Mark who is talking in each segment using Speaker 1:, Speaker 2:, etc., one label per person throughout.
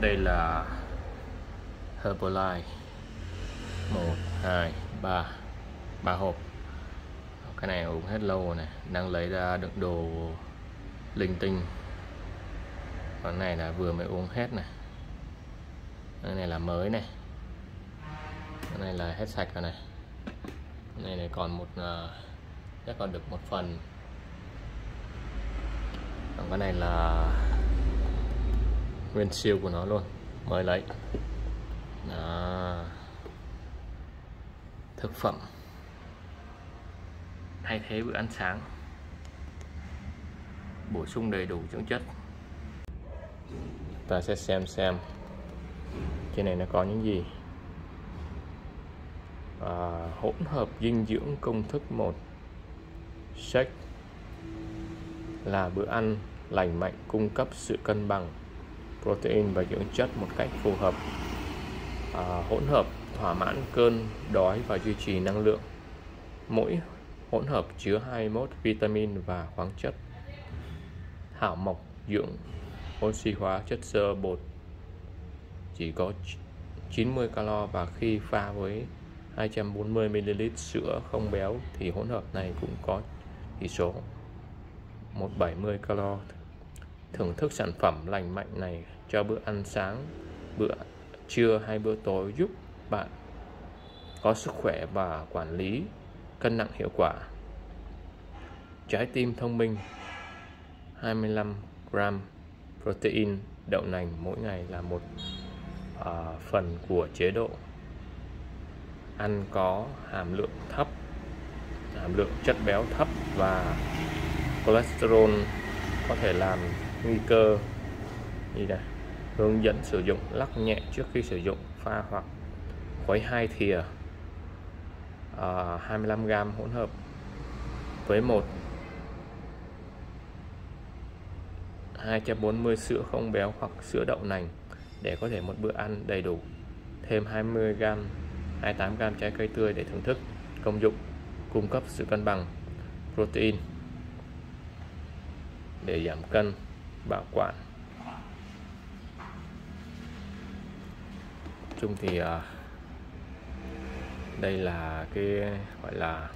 Speaker 1: đây là Herbalife. 1 2 3 ba hộp. Cái này uống hết lâu rồi này. Đang lấy ra đựng đồ linh tinh. Còn này là vừa mới uống hết này. Cái này là mới này. Cái này là hết sạch rồi này. Cái này này còn một à, chắc còn được một phần. Còn cái này là nguyên siêu của nó luôn. Mới lấy. Đó. thực phẩm. Thay thế bữa ăn sáng. Bổ sung đầy đủ dưỡng chất. Ta sẽ xem xem trên này nó có những gì. À, hỗn hợp dinh dưỡng công thức 1 shake là bữa ăn lành mạnh cung cấp sự cân bằng protein và dưỡng chất một cách phù hợp à, hỗn hợp thỏa mãn cơn đói và duy trì năng lượng. Mỗi hỗn hợp chứa 21 vitamin và khoáng chất thảo mộc dưỡng oxy hóa chất xơ bột. Chỉ có 90 calo và khi pha với 240 ml sữa không béo thì hỗn hợp này cũng có chỉ số 170 calo. Thưởng thức sản phẩm lành mạnh này cho bữa ăn sáng bữa trưa hay bữa tối giúp bạn có sức khỏe và quản lý cân nặng hiệu quả. Trái tim thông minh 25 gram protein đậu nành mỗi ngày là một uh, phần của chế độ. Ăn có hàm lượng thấp hàm lượng chất béo thấp và cholesterol có thể làm nguy cơ. Như này hướng dẫn sử dụng lắc nhẹ trước khi sử dụng pha hoặc khuấy hai thìa ờ, uh, (25g) hỗn hợp với một 240 sữa không béo hoặc sữa đậu nành để có thể một bữa ăn đầy đủ. Thêm 20g, 28g trái cây tươi để thưởng thức. Công dụng cung cấp sự cân bằng protein để giảm cân bảo quản. Chung thì uh, đây là cái gọi là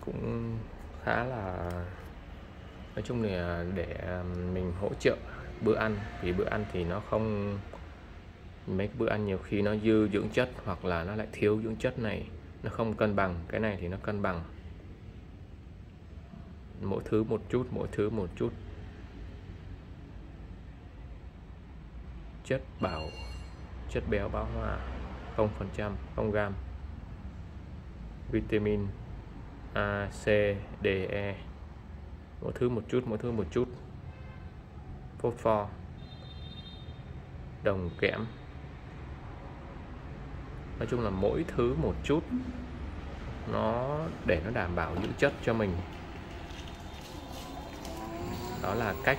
Speaker 1: cũng khá là nói chung là để à, mình hỗ trợ bữa ăn vì bữa ăn thì nó không mấy bữa ăn nhiều khi nó dư dưỡng chất hoặc là nó lại thiếu dưỡng chất này nó không cân bằng. Cái này thì nó cân bằng. Mỗi thứ một chút mỗi thứ một chút. Chất bảo chất béo bão hòa 0% 0 gram vitamin A, C, D, E. Mỗi thứ một chút mỗi thứ một chút. Phốt pho đồng kẽm. Nói chung là mỗi thứ một chút nó để nó đảm bảo dưỡng chất cho mình. Đó là cách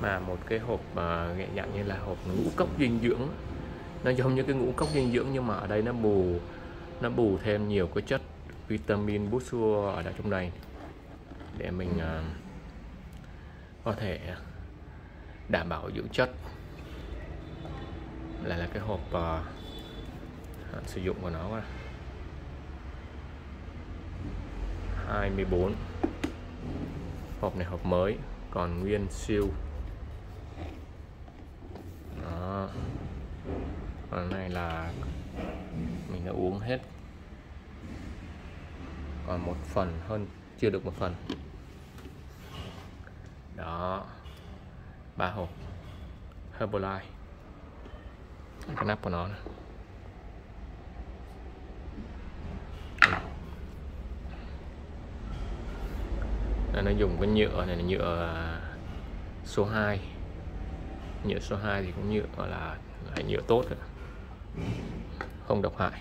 Speaker 1: mà một cái hộp uh, nghệ dạng như là hộp ngũ cốc dinh dưỡng nó giống như cái ngũ cốc dinh dưỡng nhưng mà ở đây nó bù nó bù thêm nhiều cái chất vitamin bút xua ở trong này để mình uh, có thể đảm bảo dưỡng chất. Là là cái hộp uh, sử dụng của nó 24 hộp này hộp mới còn nguyên siêu đó còn này là mình đã uống hết. Còn một phần hơn chưa được một phần. Đó. Ba hộp Herbalife. Cái nắp của nó này. nó dùng cái nhựa này là nhựa à, số 2 nhựa số 2 thì cũng nhựa gọi là, là nhựa tốt rồi không độc hại.